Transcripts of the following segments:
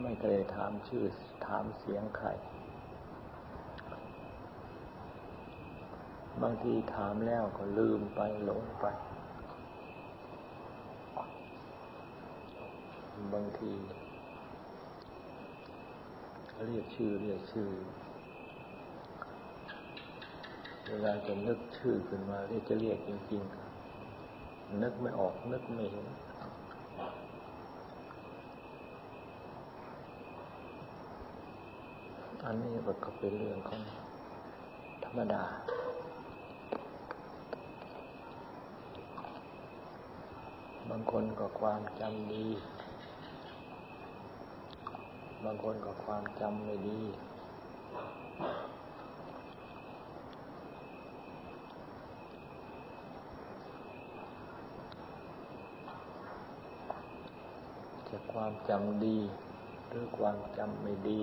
ไม่เคยถามชื่อถามเสียงใคร บางทีถามแล้วก็ลืมไปหลงไป บางทีเรียกชื่อเรียกชื่อ เวลาจะนึกชื่อขึ้นมาเรียกจะเรียกจริงๆ นึกไม่ออกนึกไม่เห็น อันนี้ก็เป็นเรื่องของธรรมดา บางคนก็ความจำดี บางคนก็ความจำไม่ดีจะความจำดี หรือความจำไม่ดี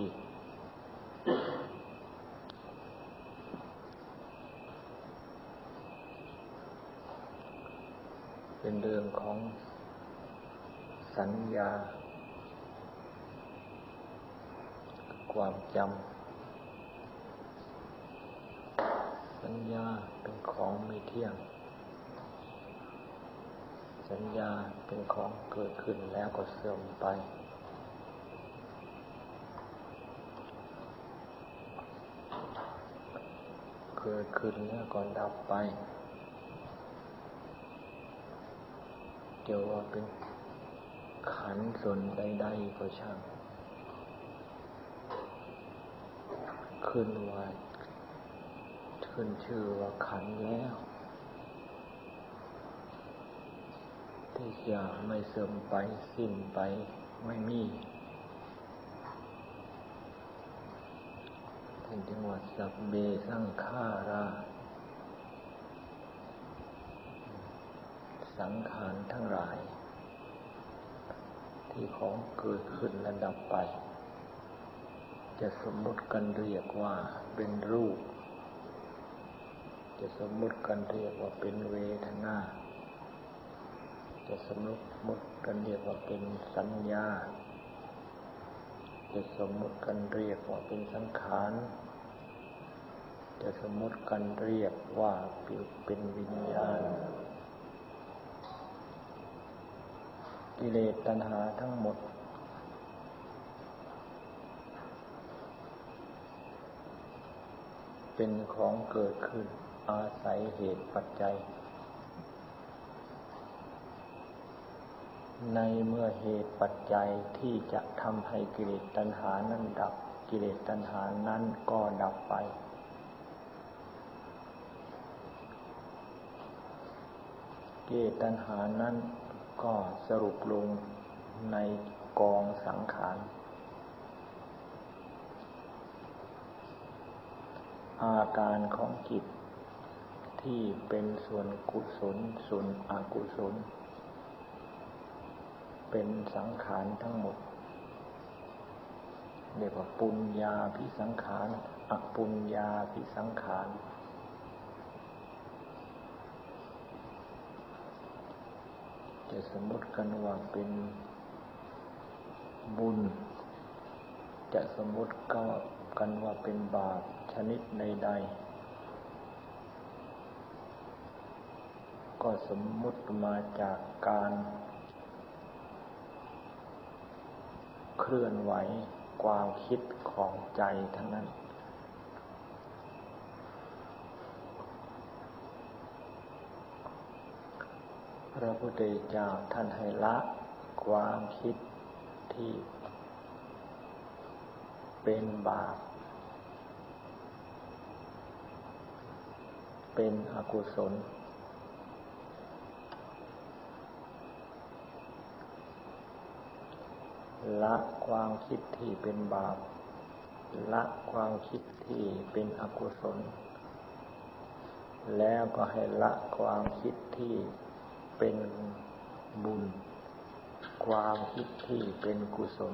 เป็นเรื่องของสัญญา ความจำ สัญญาเป็นของไม่เที่ยง สัญญาเป็นของเกิดขึ้นแล้วก็เสื่อมไป เกิดขึ้นแล้วก็ดับไป เดี๋ยวว่าเป็นขันส่วนใดๆก็ช่างขึ้นว่าขึ้นชื่อว่าขันแล้ว ที่จะไม่เสื่อมไปสิ้นไปไม่มีท่านจึงว่าสัพเบสังขารา สังขารทั้งหลาย ที่ของเกิดขึ้นและดับไป จะสมมติกันเรียกว่าเป็นรูป จะสมมติกันเรียกว่าเป็นเวทนา จะสมมติกันเรียกว่าเป็นสัญญา จะสมมติกันเรียกว่าเป็นสังขารจะสมมติกันเรียกว่าเป็นวิญญาณ กิเลสตัณหาทั้งหมด เป็นของเกิดขึ้น อาศัยเหตุปัจจัย ในเมื่อเหตุปัจจัยที่จะทำให้กิเลสตัณหานั้นดับ กิเลสตัณหานั้นก็ดับไปกิเลสตัณหานั้น ก็สรุปลงในกองสังขาร อาการของจิตที่เป็นส่วนกุศลส่วนอกุศล เป็นสังขารทั้งหมด เรียกว่าปุญญาพิสังขารอปุญญาพิสังขาร จะสมมติกันว่าเป็นบุญ จะสมมติก็กันว่าเป็นบาปชนิดใดๆก็สมมุติมาจากการเคลื่อนไหวความคิดของใจทั้งนั้น ระพุทธเจ้าท่านให้ละความคิดที่เป็นบาป เป็นอกุศล ละความคิดที่เป็นบาป ละความคิดที่เป็นอกุศล แล้วก็ให้ละความคิดที่ เป็นบุญ ความคิดที่เป็นกุศล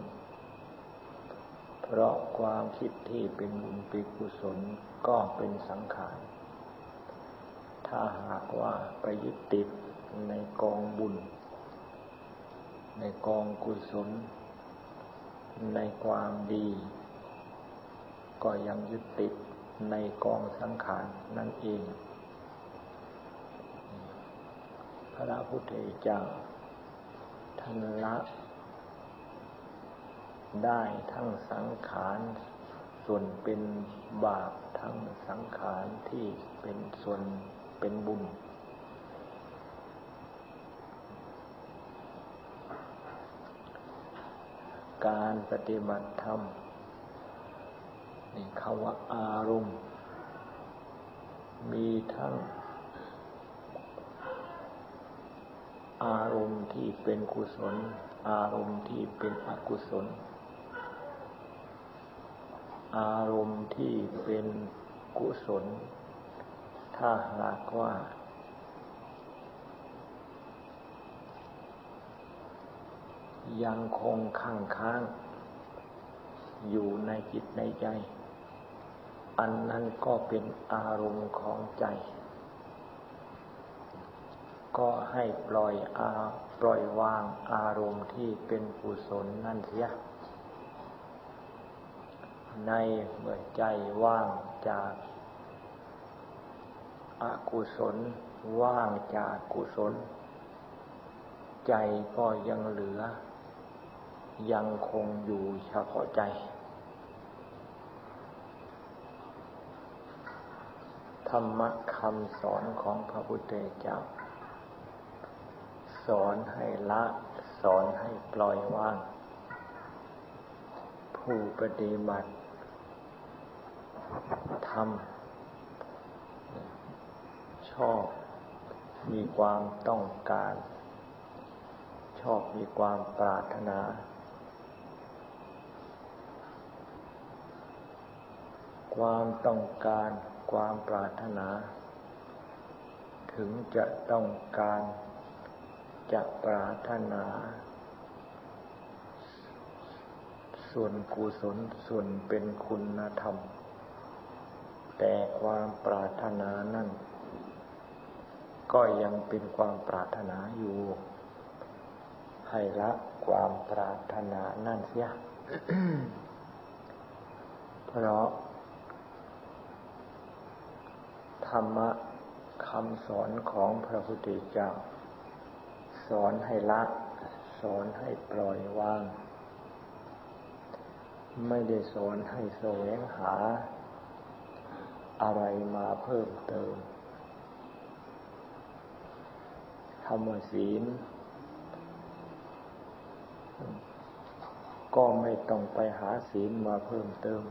เพราะความคิดที่เป็นบุญเป็นกุศลก็เป็นสังขาร ถ้าหากว่าไปยึดติดในกองบุญ ในกองกุศล ในความดี ก็ยังยึดติดในกองสังขารนั่นเอง พระพุทธเจ้าท่านละได้ทั้งสังขาร ส่วนเป็นบาปทั้งสังขารที่เป็นส่วนเป็นบุญ การปฏิบัติธรรมนี่คำว่าอารมณ์ มีทั้ง อารมณ์ที่เป็นกุศล อารมณ์ที่เป็นอกุศล อารมณ์ที่เป็นกุศล ถ้าหากว่า ยังคงข้างค้าง อยู่ในจิตในใจ อันนั้นก็เป็นอารมณ์ของใจ ก็ให้ปล่อยอาปล่อยวางอารมณ์ที่เป็นกุศลนั่นเสีย ในเมื่อใจว่างจากอากุศลว่างจากกุศล ใจก็ยังเหลือ ยังคงอยู่เฉพาะใจ ธรรมะคำสอนของพระพุทธเจ้า สอนให้ละ สอนให้ปล่อยวาง ผู้ปฏิบัติทำชอบมีความต้องการ ชอบมีความปรารถนา ความต้องการ ความปรารถนา ถึงจะต้องการ จะปรารถนา ส่วนกุศลส่วนเป็นคุณธรรม แต่ความปรารถนานั่น ก็ยังเป็นความปรารถนาอยู่ ให้ละความปรารถนานั่นเสีย เพราะ ธรรมะคำสอนของพระพุทธเจ้า สอนให้ละ สอนให้ปล่อยวาง ไม่ได้สอนให้แสวงหา อะไรมาเพิ่มเติมธรรมศีล ก็ไม่ต้องไปหาศีลมาเพิ่มเติม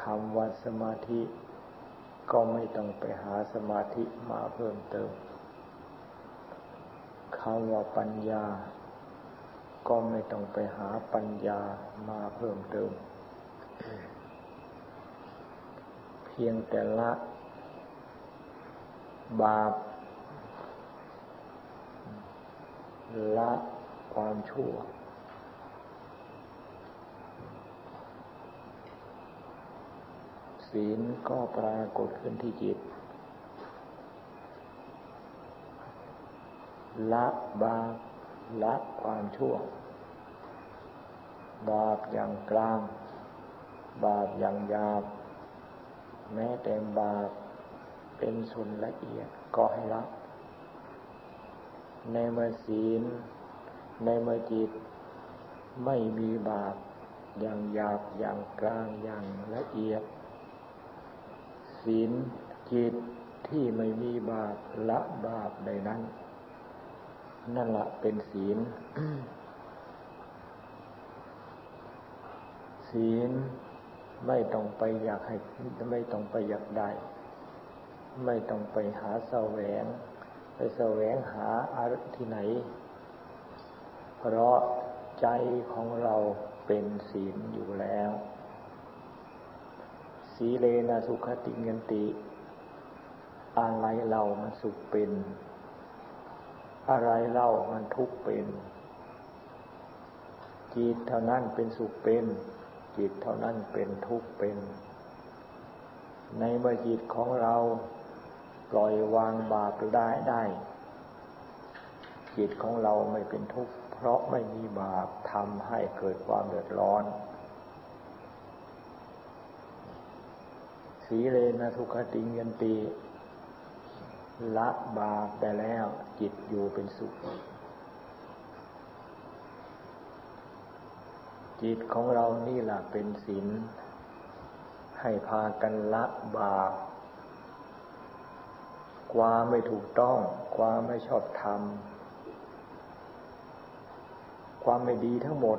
คำว่าสมาธิ ก็ไม่ต้องไปหาสมาธิมาเพิ่มเติม คำว่าปัญญา ก็ไม่ต้องไปหาปัญญามาเพิ่มเติม เพียงแต่ละ บาป ละความชั่ว ศีลก็ปรากฏขึ้นที่จิต ละบาปละความชั่ว บาปอย่างกลาง บาปอย่างยาบ แม้แต่บาปเป็นส่วนละเอียดก็ให้ละ ในเมื่อศีล ในเมื่อจิตไม่มีบาปอย่างหยาบอย่างกลางอย่างละเอียด ศีลจิตที่ไม่มีบาปละบาปในนั้น นั่นละเป็นศีล ศีลไม่ต้องไปอยากให้ไม่ต้องไปอยากได้ ไม่ต้องไปหาแสวง ไปแสวงหาอะไรที่ไหน เพราะใจของเราเป็นศีลอยู่แล้ว สีเลนะสุขติเงินติ อะไรเรามันสุขเป็น อะไรเล่ามันทุกเป็น จิตเท่านั้นเป็นสุขเป็น จิตเท่านั้นเป็นทุกเป็น ในเมื่อจิตของเราปล่อยวางบาปได้ได้ จิตของเราไม่เป็นทุกข์เพราะไม่มีบาปทำให้เกิดความเดือดร้อน สีเลนะทุกขติงยันตี ละบาปได้แล้วจิตอยู่เป็นสุข จิตของเรานี่แหละเป็นศีลให้พากันละบาปความไม่ถูกต้อง ความไม่ชอบธรรม ความไม่ดีทั้งหมด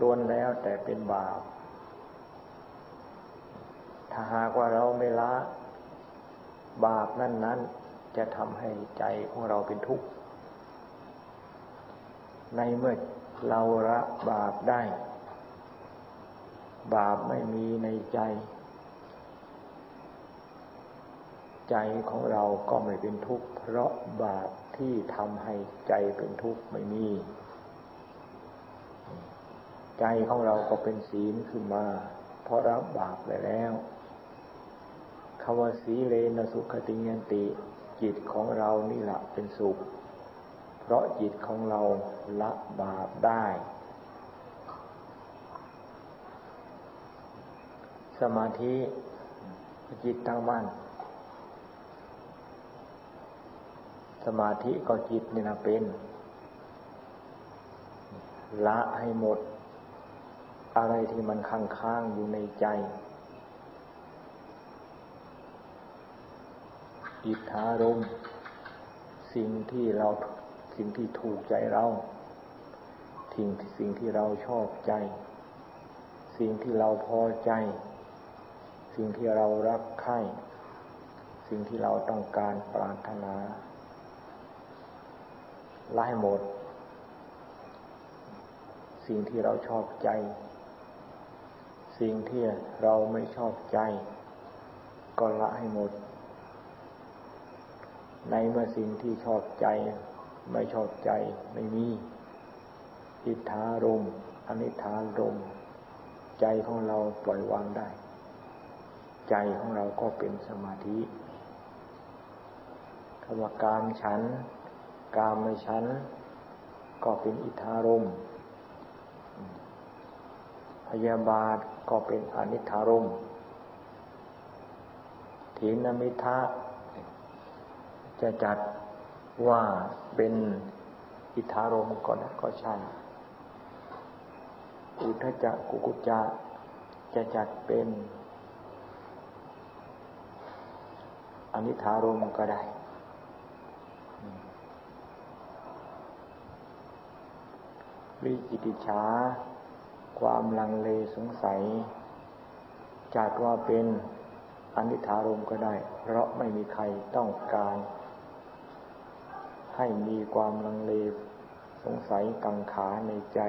ล้วนแล้วแต่เป็นบาป ถ้าหากว่าเราไม่ละ บาปนั่นนั้นจะทำให้ใจของเราเป็นทุกข์ ในเมื่อเราละบาปได้ บาปไม่มีในใจ ใจของเราก็ไม่เป็นทุกข์ เพราะบาปที่ทำให้ใจเป็นทุกข์ไม่มี ใจของเราก็เป็นศีลขึ้นมา เพราะรับบาปไปแล้ว คำว่าสีเลนสุขติยันติ จิตของเรานี่แหละเป็นสุข เพราะจิตของเราละบาปได้ สมาธิจิตตั้งมั่นสมาธิก็จิตนี่นะเป็น ละให้หมด อะไรที่มันค้างค้างอยู่ในใจ อิทธารมสิ่งที่เราสิ่งที่ถูกใจเราสิ่งสิ่งที่เราชอบใจ สิ่งที่เราพอใจ สิ่งที่เรารักใคร่สิ่งที่เราต้องการปรารถนาไละให้หมด สิ่งที่เราชอบใจ สิ่งที่เราไม่ชอบใจ ก็ละให้หมด ในเมื่อสิ่งที่ชอบใจ ไม่ชอบใจไม่มีอิทธารมอนิธารมใจของเราปล่อยวางได้ ใจของเราก็เป็นสมาธิคำว่าการฉัน กามในชั้นก็เป็นอิทธารมพยาบาทก็เป็นอนิธารมถีนมิทะ จะจัดว่าเป็นอิทธารมก็ได้ก็ใช่ อุทจักกุกุจะจะจัดเป็นอนิธารมก็ได้ วิจิกิจฉาความลังเลสงสัย จัดว่าเป็นอนิธารมก็ได้ เพราะไม่มีใครต้องการ ให้มีความลังเลสงสัยกังขาในใจ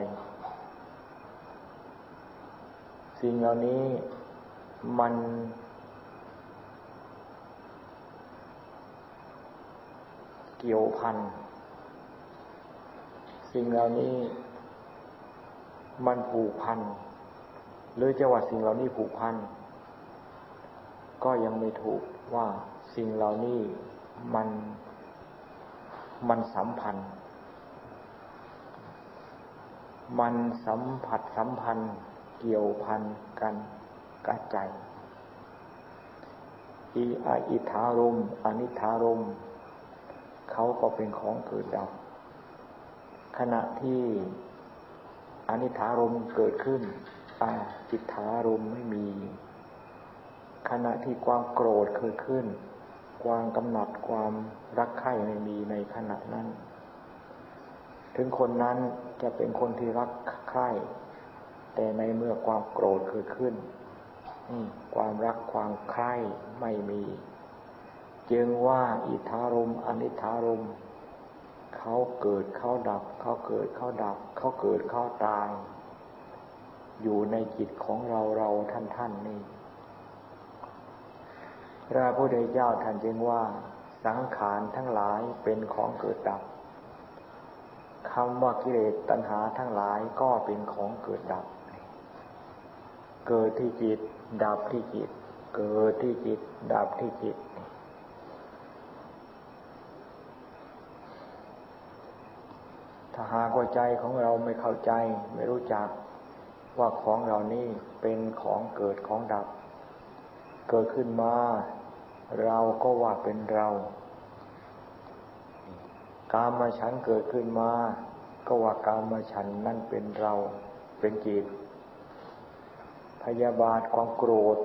สิ่งเหล่านี้มัน เกี่ยวพัน สิ่งเหล่านี้มันผูกพันหรือจะว่าสิ่งเหล่านี้ผูกพันก็ยังไม่ถูกว่าสิ่งเหล่านี้มัน มันสัมพันธ์ มันสัมผัสสัมพันธ์ เกี่ยวพันกันกับใจอีอาอิทารมอนิทารมเขาก็เป็นของเกิดดับ ขณะที่อนิถารมเกิดขึ้นอาจิตถารมไม่มี ขณะที่ความโกรธเกิดขึ้น ความกำหนัดความรักใคร่ไม่มีในขณะนั้น ถึงคนนั้นจะเป็นคนที่รักใคร่แต่ในเมื่อความโกรธเกิดขึ้นความรักความใคร่ไม่มี จึงว่าอิทธารมอนิธารมเขาเกิดเขาดับ เขาเกิดเขาดับ เขาเกิดเขาตาย อยู่ในจิตของเราเราท่านท่านนี่ พระพุทธเจ้าท่านจึงว่า สังขารทั้งหลายเป็นของเกิดดับคำว่ากิเลสตัณหาทั้งหลายก็เป็นของเกิดดับ เกิดที่จิต ดับที่จิต เกิดที่จิต ดับที่จิต ถ้าหากว่าใจของเราไม่เข้าใจไม่รู้จักว่าของเรานี่เป็นของเกิดของดับ เกิดขึ้นมา เราก็ว่าเป็นเรา กามมาฉันเกิดขึ้นมา ก็ว่ากามาฉันนั่นเป็นเรา เป็นจิต พยาบาทความโกรธ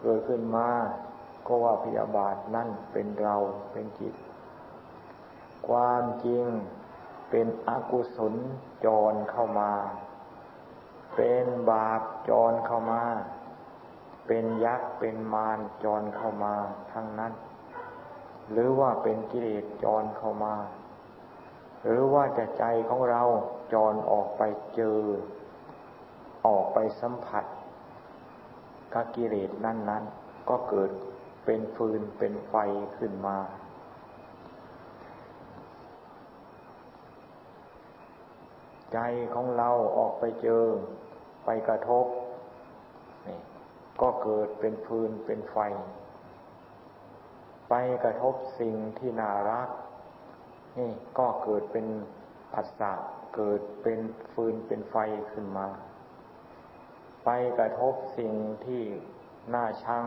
เกิดขึ้นมา ก็ว่าพยาบาทนั่นเป็นเรา เป็นจิต ความจริงเป็นอกุศลจรเข้ามา เป็นบาปจรเข้ามา เป็นยักษ์เป็นมารจรเข้ามาทั้งนั้น หรือว่าเป็นกิเลสจรเข้ามา หรือว่าจะใจของเราจรออกไปเจอ ออกไปสัมผัสกับกิเลสนั้นๆก็เกิดเป็นฟืนเป็นไฟขึ้นมา ใจของเราออกไปเจอไปกระทบ ก็เกิดเป็นฟืนเป็นไฟ ไปกระทบสิ่งที่น่ารัก นี่ก็เกิดเป็นผัสสะเกิดเป็นฟืนเป็นไฟขึ้นมา ไปกระทบสิ่งที่น่าชัง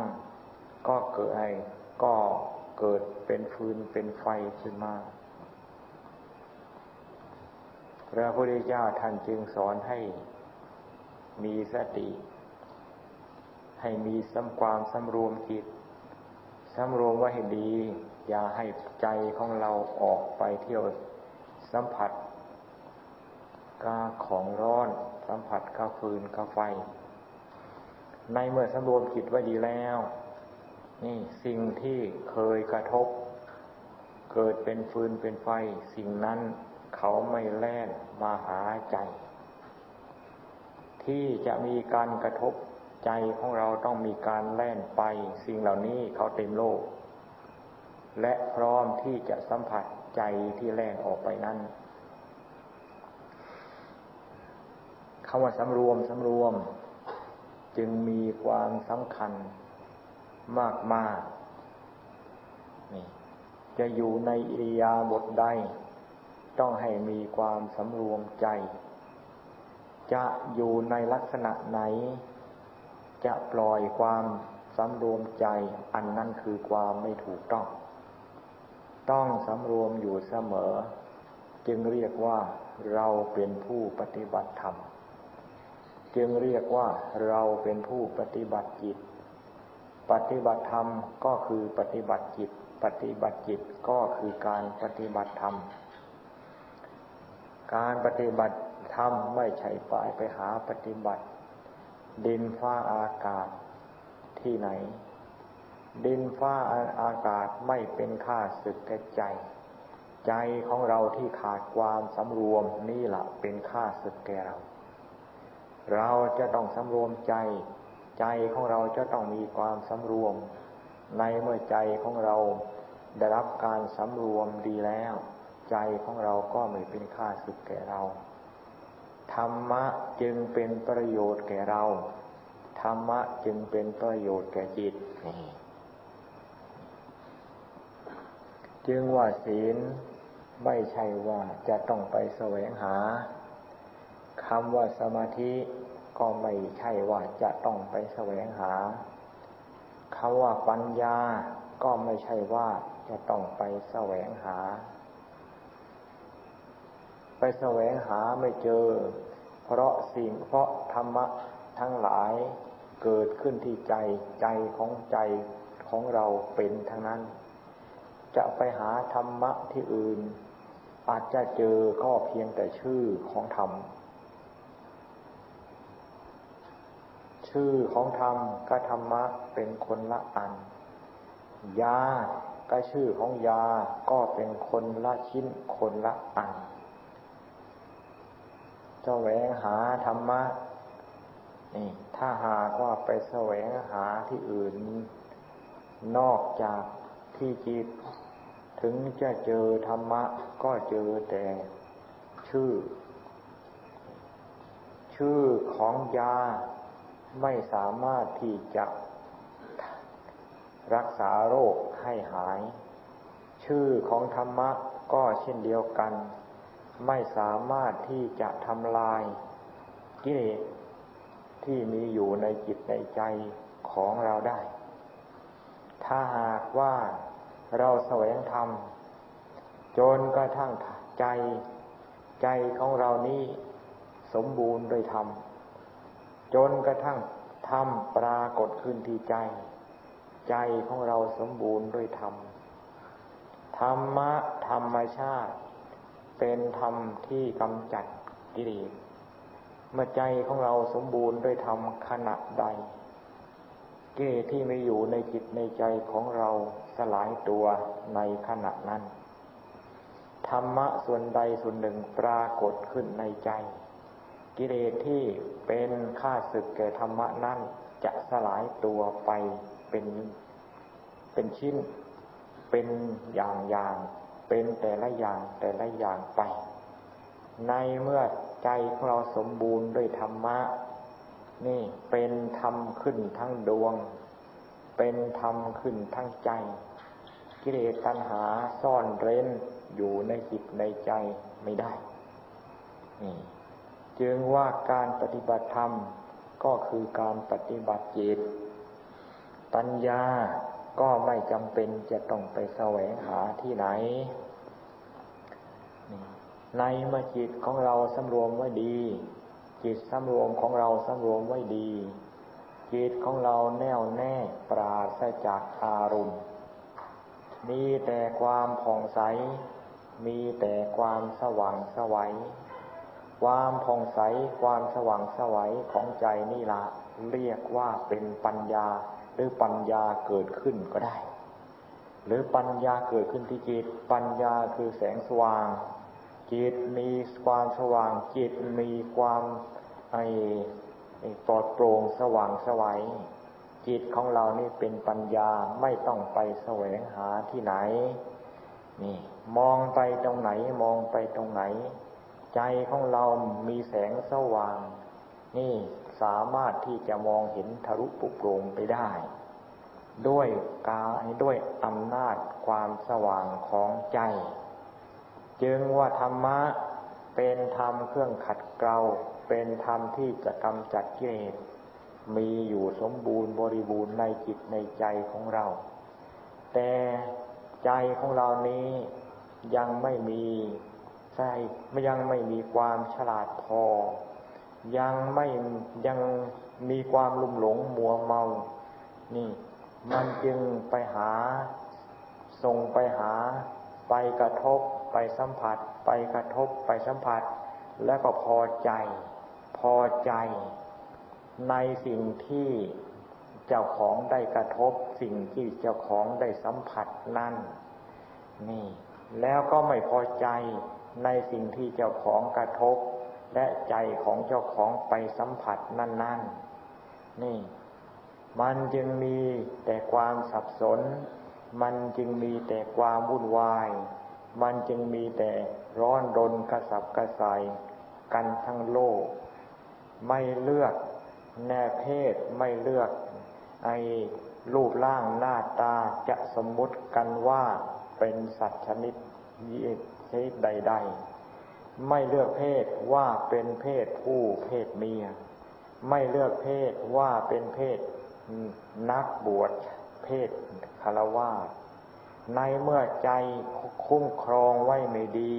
ก็เกิดให้ก็เกิดเป็นฟืนเป็นไฟขึ้นมาพระพุทธเจ้าท่านจึงสอนให้มีสติ ให้มีสำความสำรวมจิตสำรวมไว้ให้ดี อย่าให้ใจของเราออกไปเที่ยวสัมผัสกาของร้อนสัมผัสกาฟืนกาไฟ ในเมื่อสำรวมจิตไว้ดีแล้ว นี่สิ่งที่เคยกระทบ เกิดเป็นฟืนเป็นไฟ สิ่งนั้นเขาไม่แล่นมาหาใจ ที่จะมีการกระทบ ใจของเราต้องมีการแล่นไป สิ่งเหล่านี้เขาเต็มโลก และพร้อมที่จะสัมผัสใจที่แล่นออกไปนั้นคำว่าสำรวมสำรวม จึงมีความสำคัญมากมากนี่จะอยู่ในอิริยาบถใด ต้องให้มีความสำรวมใจ จะอยู่ในลักษณะไหน จะปล่อยความสำรวมใจอันนั้นคือความไม่ถูกต้อง ต้องสำรวมอยู่เสมอ จึงเรียกว่าเราเป็นผู้ปฏิบัติธรรม จึงเรียกว่าเราเป็นผู้ปฏิบัติจิต ปฏิบัติธรรมก็คือปฏิบัติจิต ปฏิบัติจิตก็คือการปฏิบัติธรรม การปฏิบัติธรรมไม่ใช่ไปไปหาปฏิบัติ ดินฟ้าอากาศที่ไหน ดินฟ้าอากาศไม่เป็นค่าศึกแก่ใจ ใจของเราที่ขาดความสำรวมนี่แหละเป็นค่าศึกแก่เรา เราจะต้องสำรวมใจ ใจของเราจะต้องมีความสำรวม ในเมื่อใจของเราได้รับการสำรวมดีแล้ว ใจของเราก็ไม่เป็นค่าสึกแก่เรา ธรรมะจึงเป็นประโยชน์แก่เรา ธรรมะจึงเป็นประโยชน์แก่จิต จึงว่าศีลไม่ใช่ว่าจะต้องไปแสวงหาคำว่าสมาธิก็ไม่ใช่ว่าจะต้องไปแสวงหาคำว่าปัญญาก็ไม่ใช่ว่าจะต้องไปแสวงหา ไปแสวงหาไม่เจอ เพราะสิ่งเพราะธรรมะทั้งหลายเกิดขึ้นที่ใจใจของใจของเราเป็นทั้งนั้น จะไปหาธรรมะที่อื่น อาจจะเจอก็เพียงแต่ชื่อของธรรม ชื่อของธรรมกับธรรมะเป็นคนละอัน ยาก็ชื่อของยาก็เป็นคนละชิ้นคนละอัน แสวงหาธรรมะนี่ถ้าหากว่าไปแสวงหาที่อื่น นอกจากที่จิต ถึงจะเจอธรรมะ ก็เจอแต่ชื่อ ชื่อของยาไม่สามารถที่จะรักษาโรคให้หายชชื่อของธรรมะก็เช่นเดียวกัน ไม่สามารถที่จะทำลายกิเลสที่มีอยู่ในจิตในใจของเราได้ ถ้าหากว่าเราแสวงธรรม จนกระทั่งใจใจของเรานี้สมบูรณ์โดยธรรม จนกระทั่งธรรมปรากฏขึ้นที่ใจ ใจของเราสมบูรณ์ด้วยธรรม ธรรมะธรรมชาติ เป็นธรรมที่กำจัดกิเลสเมื่อใจของเราสมบูรณ์ด้วยธรรมขณะใดกิเกที่ไม่อยู่ในจิตในใจของเราสลายตัวในขณะนั้น ธรรมะส่วนใดส่วนหนึ่งปรากฏขึ้นในใจ กิเลสที่เป็นข้าศึกแก่ธรรมะนั้นจะสลายตัวไปเป็นเป็นชิ้น เป็นอย่างอย่าง เป็นแต่ละอย่างแต่ละอย่างไป ในเมื่อใจของเราสมบูรณ์ด้วยธรรมะ นี่เป็นธรรมขึ้นทั้งดวง เป็นธรรมขึ้นทั้งใจ กิเลสตัณหาซ่อนเร้นอยู่ในจิตในใจไม่ได้นี่จึงว่าการปฏิบัติธรรมก็คือการปฏิบัติจิต ปัญญา ก็ไม่จำเป็นจะต้องไปแสวงหาที่ไหน ในเมื่อจิตของเราสำรวมไว้ดี จิตสำรวมของเราสำรวมไว้ดี จิตของเราแน่วแน่ปราศจากอารมณ์ มีแต่ความผ่องใส มีแต่ความสว่างสวัย ความผ่องใสความสว่างสวัยของใจนี่ละเรียกว่าเป็นปัญญา หรือปัญญาเกิดขึ้นก็ได้ หรือปัญญาเกิดขึ้นที่จิต ปัญญาคือแสงสว่าง จิตมีความสว่าง จิตมีความไอ้ปลอดโปร่งสว่างสวัยจิตของเรานี่เป็นปัญญาไม่ต้องไปแสวงหาที่ไหน นี่ มองไปตรงไหนมองไปตรงไหน ใจของเรามีแสงสว่าง นี่ สามารถที่จะมองเห็นทะลุปุโปรงไปได้ ด้วยกาด้วยอำนาจความสว่างของใจ จึงว่าธรรมะเป็นธรรมเครื่องขัดเกลาเป็นธรรมที่จะกำจัดกิเลสมีอยู่สมบูรณ์บริบูรณ์ในจิตในใจของเรา แต่ใจของเรานี้ยังไม่มีใช่ยังไม่มีความฉลาดพอ ยังไม่ยังมีความลุ่มหลงมัวเมา นี่ มันจึงไปหา ส่งไปหา ไปกระทบ ไปสัมผัส ไปกระทบ ไปสัมผัส แล้วก็พอใจ พอใจ ในสิ่งที่เจ้าของได้กระทบ สิ่งที่เจ้าของได้สัมผัสนั่น นี่ แล้วก็ไม่พอใจในสิ่งที่เจ้าของกระทบ และใจของเจ้าของไปสัมผัสนั่น ๆ นี่ มันจึงมีแต่ความสับสน มันจึงมีแต่ความวุ่นวาย มันจึงมีแต่ร้อนรนกระสับกระส่ายกันทั้งโลก ไม่เลือกแน่เพศไม่เลือก ไอ้รูปร่างหน้าตาจะสมมุติกันว่าเป็นสัตว์ชนิดชนิดใด ๆ ไม่เลือกเพศว่าเป็นเพศผู้เพศเมีย ไม่เลือกเพศว่าเป็นเพศนักบวชเพศคารวาในเมื่อใจคุ้มครองไว้ไม่ดี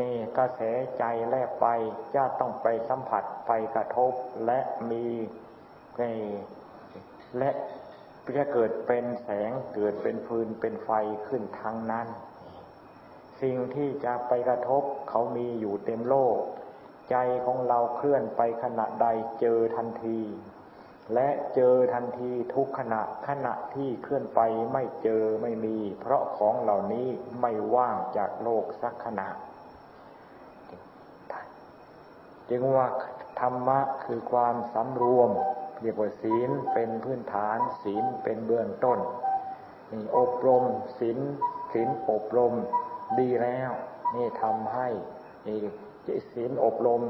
นี่กระแสใจแลกไปจะต้องไปสัมผัสไปกระทบและมีและจะเกิดเป็นแสงเกิดเป็นฟืนเป็นไฟขึ้นทางนั้น สิ่งที่จะไปกระทบเขามีอยู่เต็มโลก ใจของเราเคลื่อนไปขณะใดเจอทันที และเจอทันทีทุกขณะขณะที่เคลื่อนไปไม่เจอไม่มี เพราะของเหล่านี้ไม่ว่างจากโลกสักขณะ จึงว่าธรรมะคือความสำรวมเรียกว่าศีลเป็นพื้นฐานศีลเป็นเบื้องต้นนี่อบรมศีลศีลอบรม ดีแล้ว นี่ทำให้นี่ศีลอบรม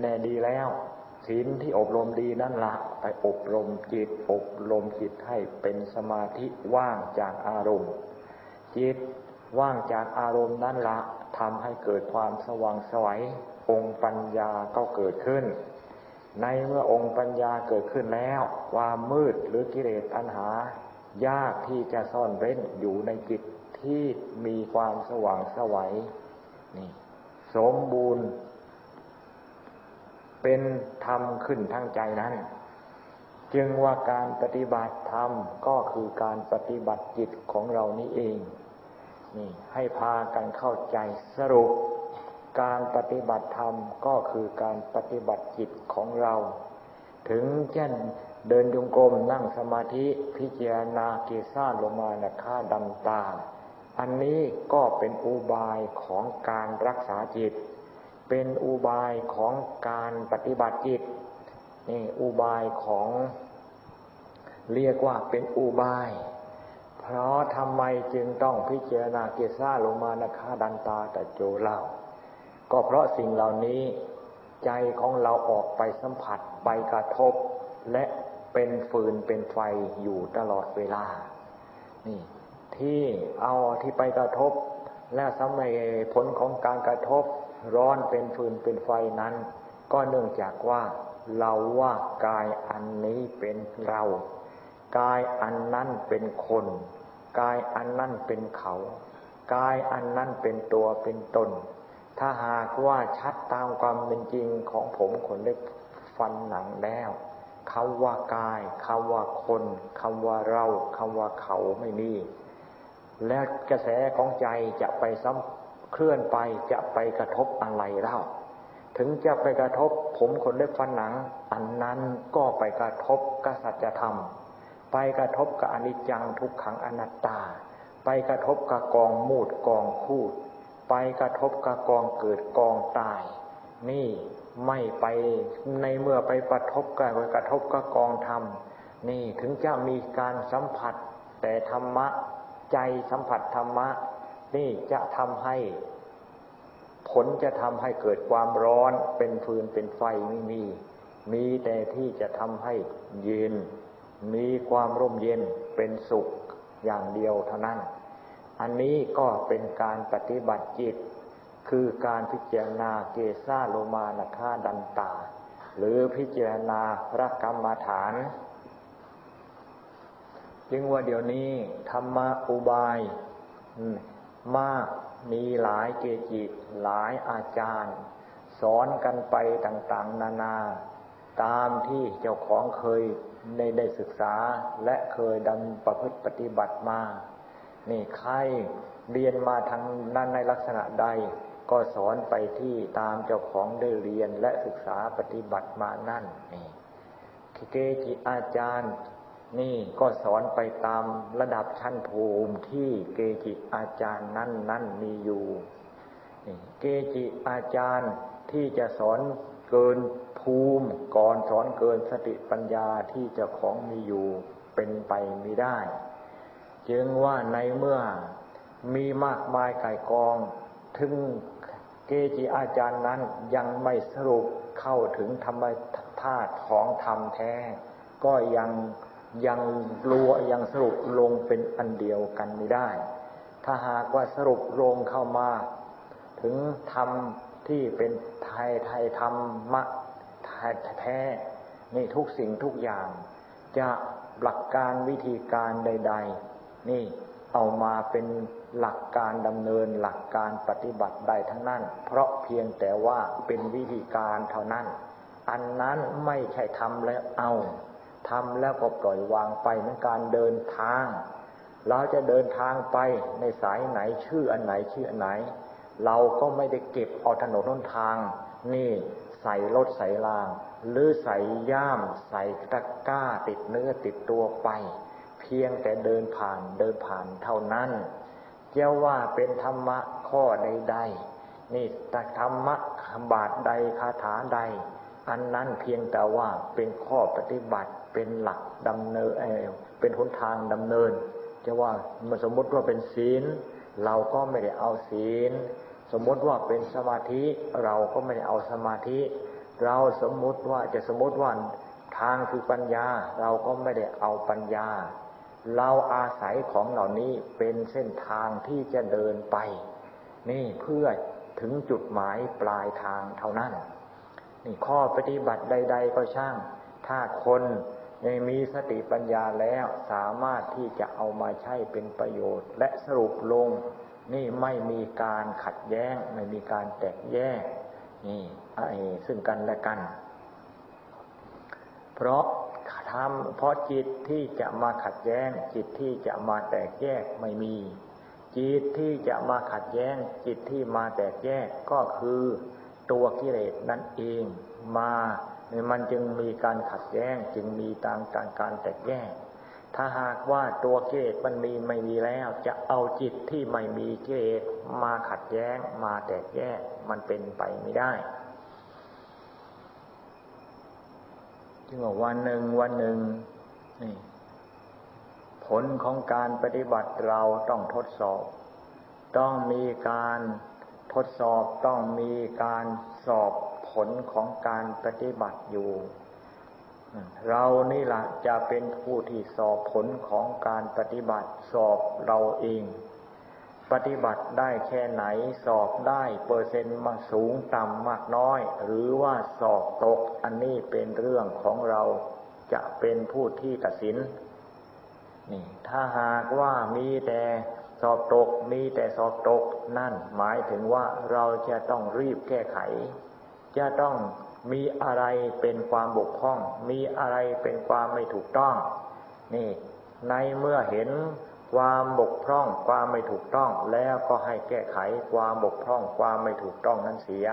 แน่ดีแล้วศีลที่อบรมดีนั่นละไปอบรมจิต อบรมจิตให้เป็นสมาธิว่างจากอารมณ์ จิตว่างจากอารมณ์นั้นละทำให้เกิดความสว่างสวัยองค์ปัญญาก็เกิดขึ้น ในเมื่อองค์ปัญญาเกิดขึ้นแล้ว ความมืดหรือกิเลสอันหายากที่จะซ่อนเร้นอยู่ในจิต ที่มีความสว่างสวัยนี่สมบูรณ์ เป็นธรรมขึ้นทั้งใจนั้น จึงว่าการปฏิบัติธรรมก็คือการปฏิบัติจิตของเรานี่เองนี่ให้พากันเข้าใจสรุป การปฏิบัติธรรมก็คือการปฏิบัติจิตของเรา ถึงเช่นเดินยงกรมนั่งสมาธิพิจารณาเกซ่าลงมานะค่าดำตา อันนี้ก็เป็นอุบายของการรักษาจิต เป็นอุบายของการปฏิบัติจิตนี่อุบายของเรียกว่าเป็นอุบาย เพราะทำไมจึงต้องพิจารณาเกซ่าลงมานะคาดันตาแต่โจเล่า ก็เพราะสิ่งเหล่านี้ใจของเราออกไปสัมผัสไปกระทบ และเป็นฟืนเป็นไฟอยู่ตลอดเวลา นี่ ที่เอาที่ไปกระทบ และสมัยผลของการกระทบร้อนเป็นฟืนเป็นไฟนั้น ก็เนื่องจากว่าเราว่ากายอันนี้เป็นเรา กายอันนั้นเป็นคน กายอันนั้นเป็นเขา กายอันนั้นเป็นตัวเป็นตน ถ้าหากว่าชัดตามความเป็นจริงของผมขนเล็บฟันหนังแล้วคำว่ากายคำว่าคนคำว่าเราคำว่าเขาไม่มี แล้วกระแสของใจจะไปซ้ำเคลื่อนไปจะไปกระทบอะไรเล่า ถึงจะไปกระทบผมขนเล็บฟันหนัง อันนั้นก็ไปกระทบกษัตริยธรรม ไปกระทบกับอนิจจังทุกขังอนัตตา ไปกระทบกับกองมูดกองคูด ไปกระทบกับกองเกิดกองตาย นี่ไม่ไปในเมื่อไปกระทบกับกระทบกับกองธรรม นี่ถึงจะมีการสัมผัสแต่ธรรมะ ใจสัมผัสธรรมะ นี่จะทำให้ ผลจะทำให้เกิดความร้อนเป็นฟืนเป็นไฟไม่มี มีแต่ที่จะทำให้เย็น มีความร่มเย็นเป็นสุขอย่างเดียวเท่านั้น อันนี้ก็เป็นการปฏิบัติจิต คือการพิจารณาเกซาโลมานาคาดันตา หรือพิจารณาพระกรรมฐาน จึงว่าเดี๋ยวนี้ธรรมะอุบายมากมีหลายเกจิหลายอาจารย์ สอนกันไปต่างๆ นานา ตามที่เจ้าของเคยในได้ศึกษาและเคยดำประพฤติปฏิบัติมา นี่ใครเรียนมาทางนั้นในลักษณะใด ก็สอนไปที่ตามเจ้าของได้เรียนและศึกษาปฏิบัติมานั่นนี่เกจิอาจารย์ นี่ก็สอนไปตามระดับชั้นภูมิที่เกจิอาจารย์นั่นนั่นมีอยู่เกจิอาจารย์ที่จะสอนเกินภูมิก่อนสอนเกินสติปัญญาที่จ้าของมีอยู่เป็นไปไม่ได้ จึงว่าในเมื่อมีมากมายไก่กอง ถึงเกจิอาจารย์นั้นยังไม่สรุปเข้าถึงธรรมธาตุของธรรมแท้ ก็ยัง ยังรัวยังสรุปลงเป็นอันเดียวกันไม่ได้ ถ้าหากว่าสรุปลงเข้ามา ถึงธรรมที่เป็นไทยไทยธรรมะแท้นี่ทุกสิ่งทุกอย่าง จะหลักการวิธีการใด ๆ นี่เอามาเป็นหลักการดำเนินหลักการปฏิบัติได้ทั้งนั้น เพราะเพียงแต่ว่าเป็นวิธีการเท่านั้น อันนั้นไม่ใช่ทำแล้วเอา ทำแล้วก็ปล่อยวางไปเหมือนการเดินทาง เราจะเดินทางไปในสายไหนชื่ออันไหนชื่ออันไหน เราก็ไม่ได้เก็บเอาถนนน้นทาง นี่ใส่รถใส่ราง หรือใส่ย่าม ใส่ตะกร้าติดเนื้อติดตัวไป เพียงแต่เดินผ่านเดินผ่านเท่านั้นเจ้าว่าเป็นธรรมะข้อใดๆนี่ธรรมะบาทใดคาถาใด อันนั้นเพียงแต่ว่าเป็นข้อปฏิบัติเป็นหลักดำเนินเป็นหนทางดำเนิน จะว่ามันสมมติว่าเป็นศีล เราก็ไม่ได้เอาศีล สมมติว่าเป็นสมาธิเราก็ไม่ได้เอาสมาธิ เราสมมติว่าจะสมมติว่าทางคือปัญญา เราก็ไม่ได้เอาปัญญา เราอาศัยของเหล่านี้เป็นเส้นทางที่จะเดินไป นี่เพื่อถึงจุดหมายปลายทางเท่านั้น นี่ข้อปฏิบัติใด ๆ ก็ช่าง ถ้าคนยังมีสติปัญญาแล้วสามารถที่จะเอามาใช้เป็นประโยชน์ และสรุปลง นี่ไม่มีการขัดแย้ง ไม่มีการแตกแยก นี่ไอ้ซึ่งกันและกัน เพราะทำเพราะจิตที่จะมาขัดแย้ง จิตที่จะมาแตกแยกไม่มี จิตที่จะมาขัดแย้ง จิตที่มาแตกแยกก็คือ ตัวกิเลสนั่นเองมามันจึงมีการขัดแย้งจึงมีต่ามการการแตกแยก ถ้าหากว่าตัวกิเลสมันมีไม่มีแล้ว จะเอาจิตที่ไม่มีกิเลสมาขัดแย้งมาแตกแยกมันเป็นไปไม่ได้จึงว่าวันหนึ่งวันหนึ่งนี่ผลของการปฏิบัติเราต้องทดสอบ ต้องมีการ ดสอบต้องมีการสอบผลของการปฏิบัติอยู่ เรานี่แหละจะเป็นผู้ที่สอบผลของการปฏิบัติสอบเราเอง ปฏิบัติได้แค่ไหนสอบได้เปอร์เซ็นต์มาสูงต่ำมากน้อย หรือว่าสอบตกอันนี้เป็นเรื่องของเราจะเป็นผู้ที่ตัดสินนี่ถ้าหากว่ามีแต่ สอบตกมีแต่สอบตกนั่นหมายถึงว่าเราจะต้องรีบแก้ไข จะต้องมีอะไรเป็นความบกพร่อง มีอะไรเป็นความไม่ถูกต้อง นี่ ในเมื่อเห็นความบกพร่องความไม่ถูกต้อง แล้วก็ให้แก้ไขความบกพร่องความไม่ถูกต้องนั้นเสีย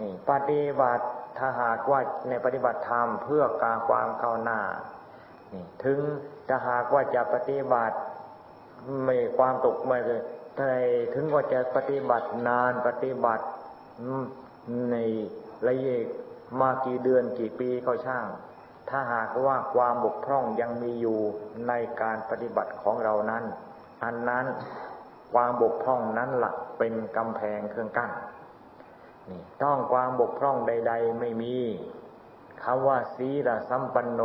นี่ ปฏิบัติถ้าหากว่าในปฏิบัติธรรมเพื่อการความก้าวหน้านี่ถึงถ้าหากว่าจะปฏิบัติ ไม่ความตกไม่เลยถ้าถึงว่าจะปฏิบัตินานปฏิบัติในระยะมากี่เดือนกี่ปีก็ช่าง ถ้าหากว่าความบกพร่องยังมีอยู่ในการปฏิบัติของเรานั้น อันนั้นความบกพร่องนั้นหลักเป็นกำแพงเครื่องกั้นนี่ต้องความบกพร่องใด ๆ ไม่มีคำว่าสีละสัมปันโน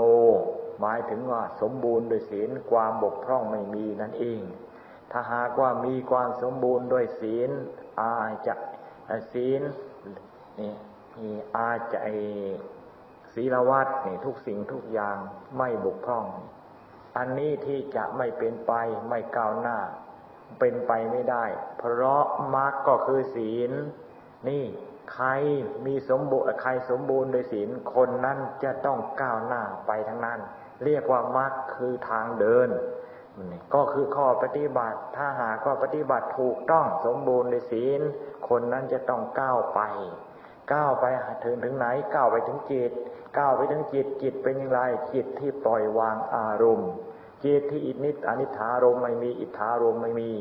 หมายถึงว่าสมบูรณ์โดยศีลความบกพร่องไม่มีนั่นเอง ถ้าหากว่ามีความสมบูรณ์ด้วยศีลอาจะศีลนี่อาจะศีลวัดนี่ทุกสิ่งทุกอย่างไม่บกพร่อง อันนี้ที่จะไม่เป็นไปไม่ก้าวหน้า เป็นไปไม่ได้ เพราะมรรคก็คือศีล นี่ใครมีสมบูรณ์ใครสมบูรณ์โดยศีลคนนั้นจะต้องก้าวหน้าไปทั้งนั้น เรียกว่ามรรคคือทางเดินก็คือข้อปฏิบัติ ถ้าหากว่าปฏิบัติถูกต้องสมบูรณ์ในศีล คนนั้นจะต้องก้าวไป ก้าวไปถึงถึงไหน ก้าวไปถึงจิต ก้าวไปถึงจิต จิตเป็นอย่างไร จิตที่ปล่อยวางอารมณ์ จิตที่อินิสอนิธารมไม่มี อิทธารมไม่มี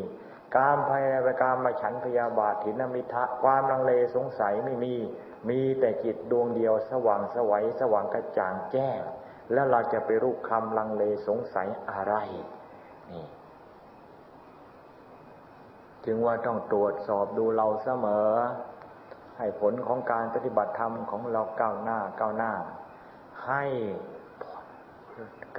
การพยาบาการมาฉันพยาบาทถินมิทะ ความลังเลสงสัยไม่มี มีแต่จิตดวงเดียวสว่างสวัยสว่างกระจ่างแจ้ง แล้วเราจะไปรู้คำลังเลสงสัยอะไรนี่จึงว่าต้องตรวจสอบดูเราเสมอ ให้ผลของการปฏิบัติธรรมของเราก้าวหน้าก้าวหน้า ให้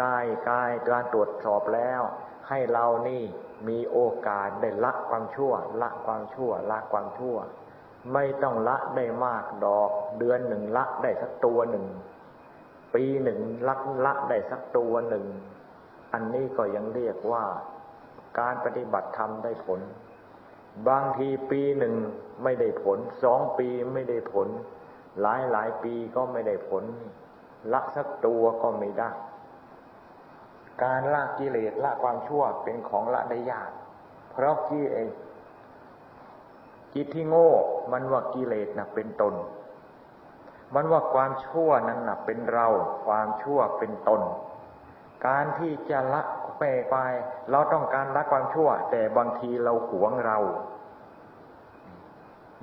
กายกายการตรวจสอบแล้ว ให้เรานี่มีโอกาสได้ละความชั่ว ละความชั่ว ละความชั่ว ไม่ต้องละได้มากดอก เดือนหนึ่งละได้สักตัวหนึ่ง ปีหนึ่งลักละได้สักตัวหนึ่ง อันนี้ก็ยังเรียกว่าการปฏิบัติธรรมได้ผล บางทีปีหนึ่งไม่ได้ผล สองปีไม่ได้ผล หลายหลายปีก็ไม่ได้ผล ละสักตัวก็ไม่ได้ การละกิเลสละความชั่วเป็นของละได้ยาก เพราะกี่เองจิตที่โง่มันว่ากิเลสนะเป็นตน มันว่าความชั่วนั้นนะเป็นเรา ความชั่วเป็นตน การที่จะละไปไป เราต้องการละความชั่ว แต่บางทีเราหวงเรา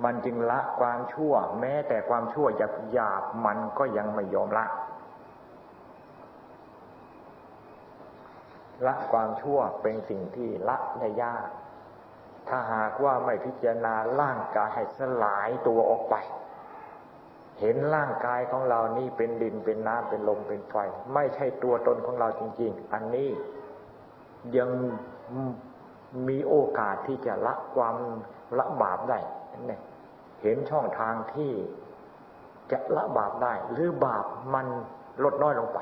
มันจึงละความชั่ว แม้แต่ความชั่วหยาบหยาบมันก็ยังไม่ยอมละ ละความชั่วเป็นสิ่งที่ละได้ยาก ถ้าหากว่าไม่พิจารณาร่างกายให้สลายตัวออกไป เห็นร่างกายของเรานี่เป็นดินเป็นน้ำเป็นลมเป็นไฟ ไม่ใช่ตัวตนของเราจริง ๆ อันนี้ยังมีโอกาสที่จะละความละบาปได้เนี่ยเห็นช่องทางที่จะละบาปได้ หรือบาปมันลดน้อยลงไป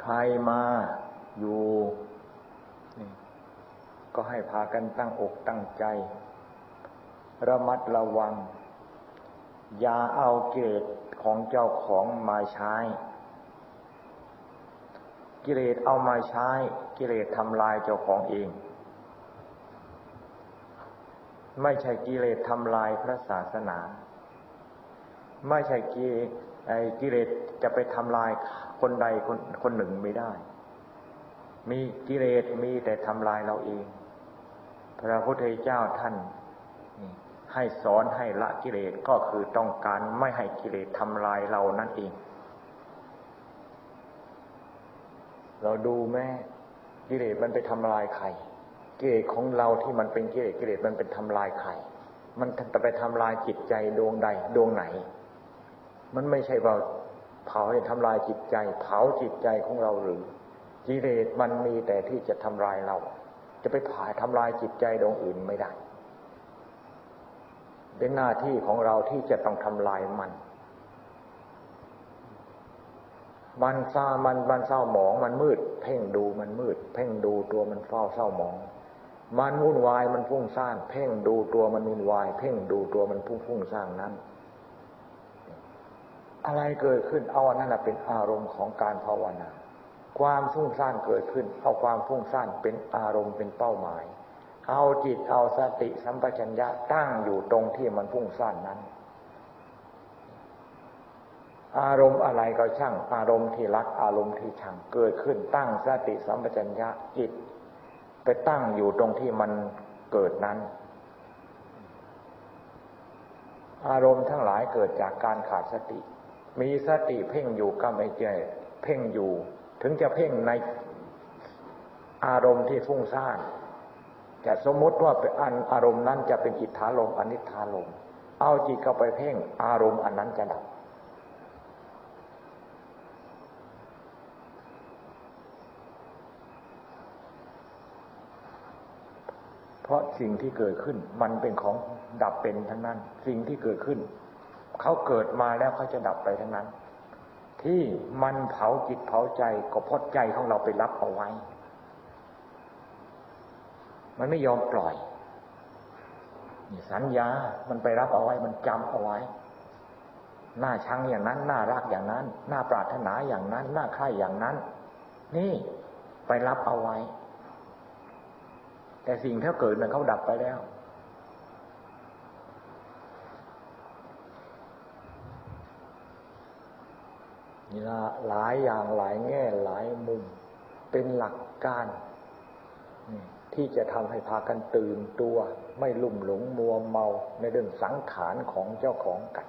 ใครมาอยู่ ก็ให้พากันตั้งอกตั้งใจ ระมัดระวัง อย่าเอาเกตของเจ้าของมาใช้ กิเลสเอามาใช้ กิเลสทำลายเจ้าของเอง ไม่ใช่กิเลสทำลายพระศาสนา ไม่ใช่กิไอ้กิเลสจะไปทำลายคนใดคนคนหนึ่งไม่ได้ มีกิเลสมีแต่ทำลายเราเอง พระพุทธเจ้าท่าน ให้สอนให้ละกิเลสก็คือต้องการไม่ให้กิเลสทำลายเรานั่นเอง เราดูแม่กิเลสมันไปทำลายใครกิเลสของเราที่มันเป็นกิเลสกิเลสมันเป็นทำลายใครมันจะไปทำลายจิตใจดวงใดดวงไหน มันไม่ใช่ว่าเผาให้ทำลายจิตใจ เผาจิตใจของเราหรือกิเลสมันมีแต่ที่จะทำลายเรา จะไปผ่าทำลายจิตใจดวงอื่นไม่ได้ เป็นหน้าที่ของเราที่จะต้องทำลายมัน มันซามันมันเศร้าหมอง มันมืด เพ่งดูมันมืด เพ่งดูตัวมันเฝ้าเศร้าหมอง มันวุ่นวายมันฟุ้งซ่านเพ่งดูตัวมันวุ่นวาย เพ่งดูตัวมันพุ่งฟุ้งซ่านนั้น อะไรเกิดขึ้นเอาอันนั้นเป็นอารมณ์ของการภาวนา ความฟุ้งซ่านเกิดขึ้น เอาความฟุ้งซ่านเป็นอารมณ์เป็นเป้าหมาย เอาจิตเอาสติสัมปชัญญะตั้งอยู่ตรงที่มันพุ่งซ่านนั้น อารมณ์อะไรก็ช่าง อารมณ์ที่รักอารมณ์ที่ชังเกิดขึ้นตั้งสติสัมปชัญญะจิต ไปตั้งอยู่ตรงที่มันเกิดนั้น อารมณ์ทั้งหลายเกิดจากการขาดสติ มีสติเพ่งอยู่ก็ไม่เจเพ่งอยู่ ถึงจะเพ่งในอารมณ์ที่ฟุ้งซ่าน แต่สมมติว่าเป็นอันอารมณ์นั้นจะเป็นอิทธาลมอนิธาลมเอาจิตเข้าไปเพ่งอารมณ์อันนั้นจะดับเพราะสิ่งที่เกิดขึ้นมันเป็นของดับเป็นทั้งนั้น สิ่งที่เกิดขึ้น เขาเกิดมาแล้วเขาจะดับไปทั้งนั้น ที่มันเผาจิตเผาใจก็เพราะใจของเราไปรับเอาไว้ มันไม่ยอมปล่อยนี่สัญญา มันไปรับเอาไว้ มันจำเอาไว้ หน้าชังอย่างนั้น หน้ารักอย่างนั้น หน้าปรารถนาอย่างนั้น หน้าใคร่อย่างนั้น นี่ไปรับเอาไว้ แต่สิ่งที่เกิดนั้นเขาดับไปแล้ว นี่ละหลายอย่างหลายแง่หลายมุม เป็นหลักการ ที่จะทำให้พากันตื่นตัว ไม่ลุ่มหลงมัวเมาในเรื่องสังขารของเจ้าของกัน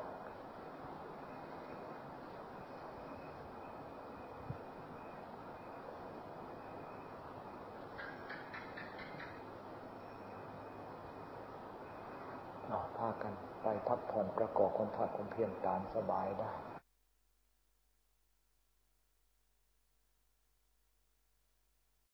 พากันไปพักผ่อนประกอบความภาคความเพียรตามสบายได้